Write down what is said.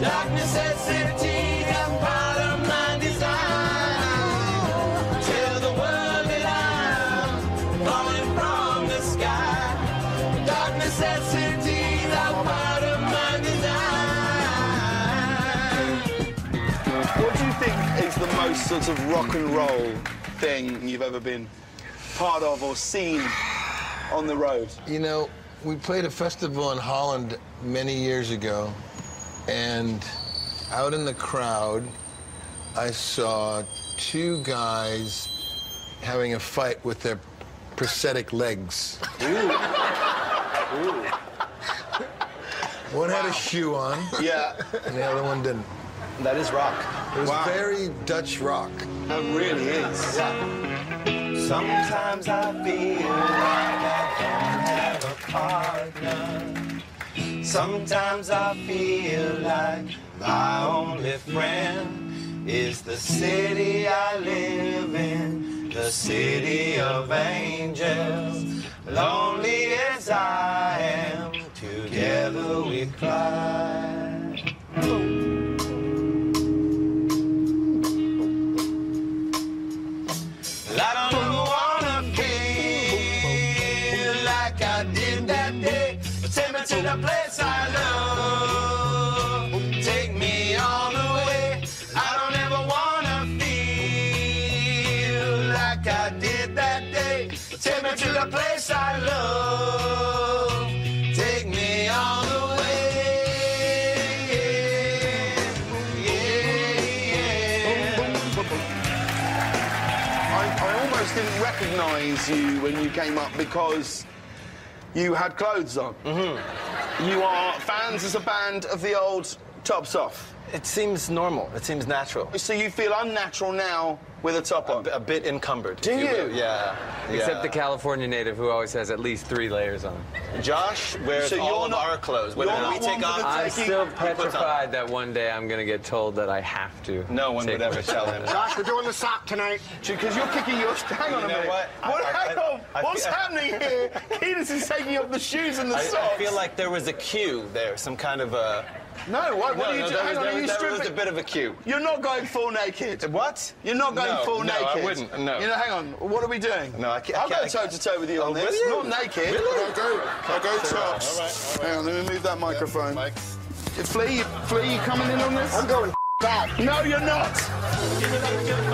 Darkness has emptied out part of my design. Tell the world that I'm falling from the sky. Darkness has emptied out part of my design. What do you think is the most sort of rock and roll thing you've ever been part of or seen on the road? You know, we played a festival in Holland many years ago, and out in the crowd, I saw two guys having a fight with their prosthetic legs. Ooh! One had a shoe on, Yeah, and the other one didn't. That is rock. It was Wow. very Dutch rock. it really is. Sometimes I feel Sometimes I feel like my only friend is the city I live in, the city of angels. Lonely as I am, together we cry. I don't wanna feel like I did that day. Take me to the place I love. Take me all the way. I don't ever wanna feel like I did that day. Take me to the place I love. Take me all the way. Yeah, yeah. I, I almost didn't recognise you when you came up because you had clothes on. Mm-hmm. You are fans as a band of the old Tops Off. It seems normal. It seems natural. So you feel unnatural now with a top A, on. b- a bit encumbered. Do will. you? Yeah. Except yeah. the California native who always has at least three layers on. Josh wears So all you're of our clothes. you're Whenever not we take off, the I'm still he on. petrified that one day I'm gonna get told that I have to. No one would ever tell shirt him. Josh, we're doing the sock tonight. Because you're kicking your... Hang on You a know minute. what? What- I- hang I- on. I What's feel- happening here? Kiedis is taking off the shoes and the I, socks. I feel like there was a cue there, some kind of a. No, what, what no, are you no, doing? there Hang was, on, are you was, there was a bit of a cue. You're not going full naked. What? You're not going no, no, naked? No, I wouldn't. No. You know, hang on. What are we doing? No, I can't. I'll go toe to toe with you on oh, this. Not naked. Really? I'll go. I'll go tops. All right, all right. Hang on. Let me move that microphone. Yeah, Flea, Flea, you coming in on this? I'm going back. No, you're not. Give it up,